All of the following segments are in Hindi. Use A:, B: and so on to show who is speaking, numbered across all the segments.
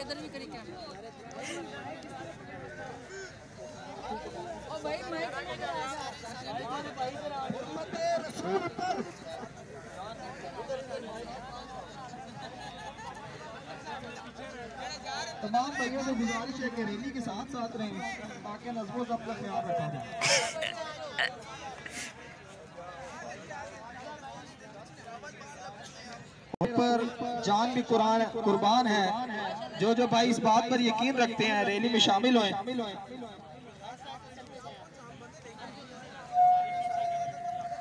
A: इधर भी करी क्या
B: तमाम भाइयों से गुजारिश है कि रैली के साथ साथ रहें, ताकि नजमों का अपना ख्याल रखा जाए। पर जान भी कुरान, कुर्बान है। जो जो भाई इस बात पर यकीन रखते हैं, रैली में शामिल हुए।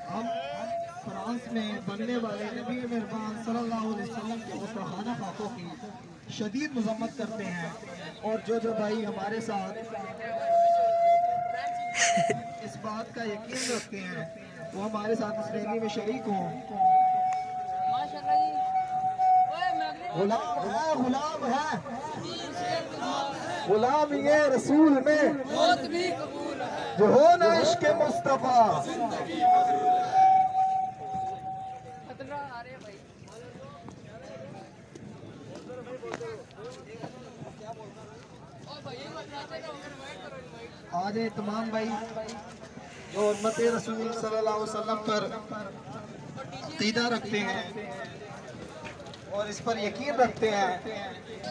B: हम फ्रांस में बनने वाले नबी मेहरबान सल्लल्लाहु अलैहि वसल्लम के मुस्तखाना खाकों की शदीद मजम्मत करते हैं। और जो जो भाई हमारे साथ इस बात का यकीन रखते हैं, वो हमारे साथ इस रैली में शरीक हों। गुलाम है गुलाम है। गुलाम ये रसूल में जो हो ना इश्क मुस्तफ़ा। आज तमाम भाई जो उम्मत रसूल सल्लल्लाहु अलैहि वसल्लम पर अकीदा रखते हैं। और इस पर यकीन रखते हैं।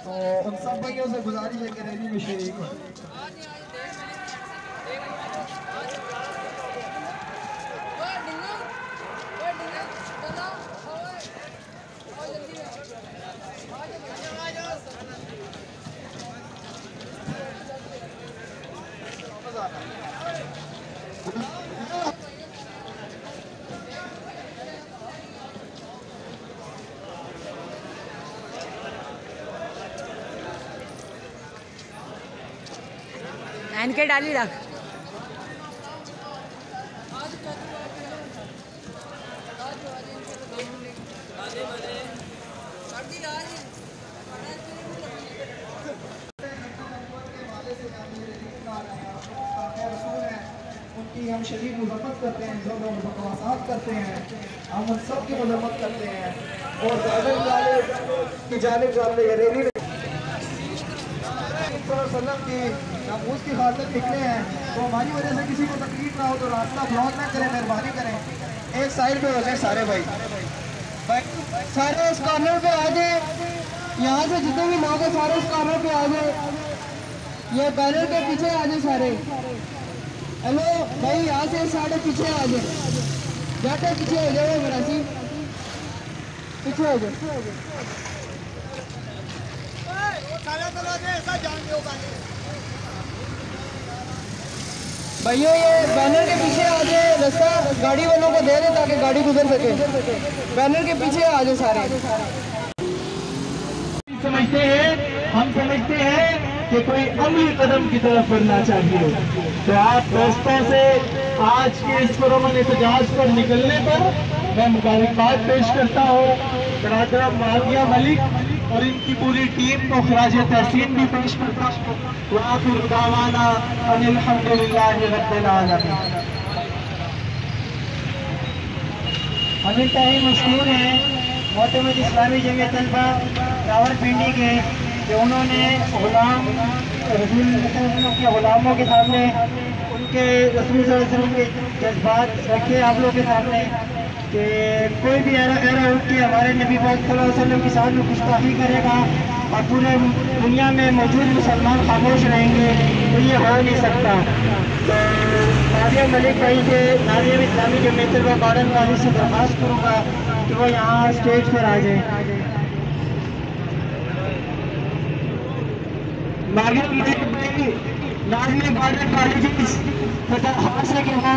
B: तो उन सब भाइयों से गुजारिश है कि रैली में शरीक हो
A: आज देख ओए डिंगा ओए डिंगा चलो ओए ओ जल्दी आ जाओ आ जाओ
C: एन के डाली रख
A: आज क्या आज आज इनके तो काम नहीं आधे बजे सर्दी आज
B: उनकी हम शरीर मजम्मत करते हैं जो लोग बकवासात करते हैं, हम उन सब की मजम्मत करते हैं। और वाले की जानिब रैली वसल्लम की नामूज की खातिर निकले हैं। तो हमारी वजह से किसी को तकलीफ़ ना हो तो रास्ता ब्लॉक ना करें, मेहरबानी करें। एक साइड पे हो जाए सारे भाई।
D: सारे उस कॉर्नर पे आ जाए। यहाँ से जितने भी लोग हैं, सारे उस कॉर्नर पे आ जाए। ये बैनर के पीछे आ जाए सारे। हेलो भाई, यहाँ से सारे पीछे आ जाए। जाते पीछे हो जाओ मरासी पीछे हो जाए भैया, ये बैनर के पीछे आ जाए, रास्ता गाड़ी वालों को दे दे ताकि गाड़ी गुजर सके। बैनर के पीछे आ जाए सारे।
B: समझते हैं, हम समझते हैं कि कोई अमली कदम की तरफ़ बढ़ना चाहिए। तो आप दोस्तों से आज के इस पुरमन एहतजाज पर निकलने पर मैं मुबारकबाद पेश करता हूँ। माविया मलिक। और इनकी पूरी टीम को खराज तहसीन भी पेश करता हूँ। वाखिर दावाना अनिल इंतहाई मशहूर हैं मोहतमद इस्लामी जमी तलबा, रावलपिंडी के कि उन्होंने गुलाम के गुलामों के सामने, उनके रसूल के जज्बात रखे आप लोगों के सामने। कि कोई भी ऐरा गैरा उठ के हमारे नबी वसल्लम की शान में गुस्ताखी करेगा और पूरे दुनिया में मौजूद मुसलमान खामोश रहेंगे तो ये हो नहीं सकता। तो नादिया मलिक भाई से नादिया इस्लामी जमीयत व मॉडर्न वाली से दरख्वास्त करूँगा कि वो यहाँ स्टेज पर आ जाए। नादिया मलिक भाई, नादिया मॉडर्न कॉलेज फतेहाबाद से कि वो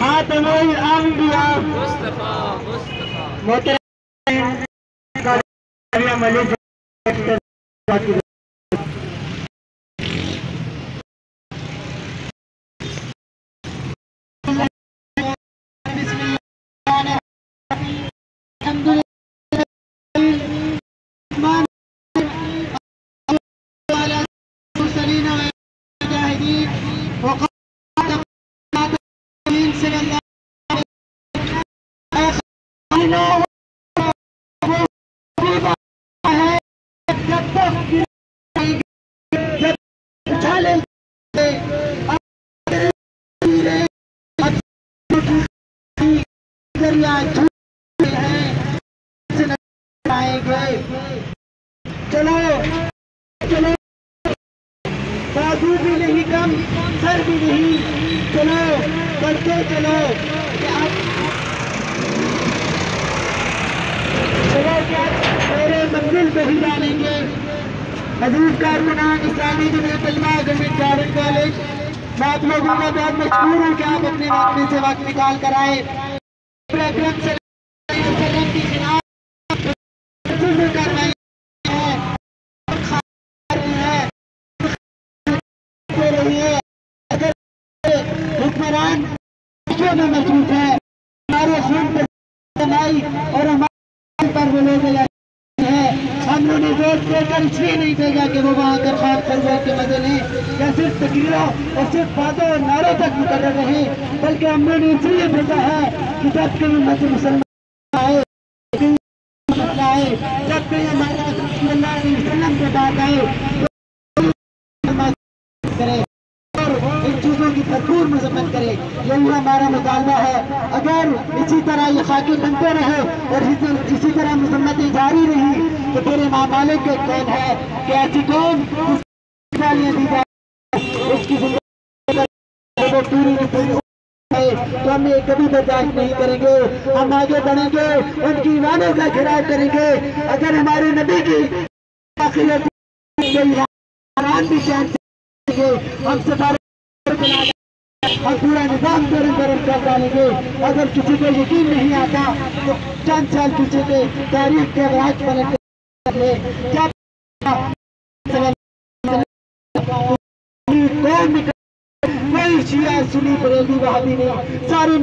B: हाथ हाथ अम्बिया
A: मुस्तफ़ा मुस्तफ़ा।
B: मोहतरम चलो चलो बाजू भी नहीं कम सर भी नहीं चलो बढ़ते चलो चलो क्या मेरे मंजिल पे ही डालेंगे कारकुनान इस्लामी गार्डन कॉलेज मैं आप लोगों का बहुत मशहूर हूँ कि आप अपने में से वक्त निकाल कर आए? अलैहि वसल्लम की खिलाफ जुल्म कर रहे हैं खा रहे हैं दे रही है अगर हुक्मरान जो में मौजूद है हमारे खून पर कमाई और हमारे पर वो लोग लगाए हैं हम वोट इसलिए नहीं देगा कि वो वहाँ कर खान खरगोश के मज़े लें। या सिर्फ़ तकरीरों और सिर्फ़ बातों और नारों तक मुकर रहे, बल्कि हमने इसलिए भेजा है कि जब कभी मज़े मुसलमान आए कहीं मसला आए जब कहीं हमारे सल्लल्लाहु अलैहि वसल्लम के बाद आए तो करे और इन चीज़ों की भरपूर मजम्मत करे। यही हमारा मुतालबा है। अगर इसी तरह ये खाकी बनते रहे और इसी, तरह मजम्मतें जारी रही तो तेरे मामालिक के कौन है? कि ऐसी कौन उसकी ज़िंदगी तो हम ये कभी बर्दाश्त नहीं करेंगे। हम आगे बढ़ेंगे। उनकी ईमानों का खिलाफ करेंगे। अगर हमारे नबी की भी हम सिफारिश चला पूरा निज़ाम गरम गरम कर डालेंगे। अगर किसी को यकीन नहीं आता तो चंद साल पीछे के तारीख के राज पलट कोई शिया सुनी बरेली वहाँ भी नहीं। सारे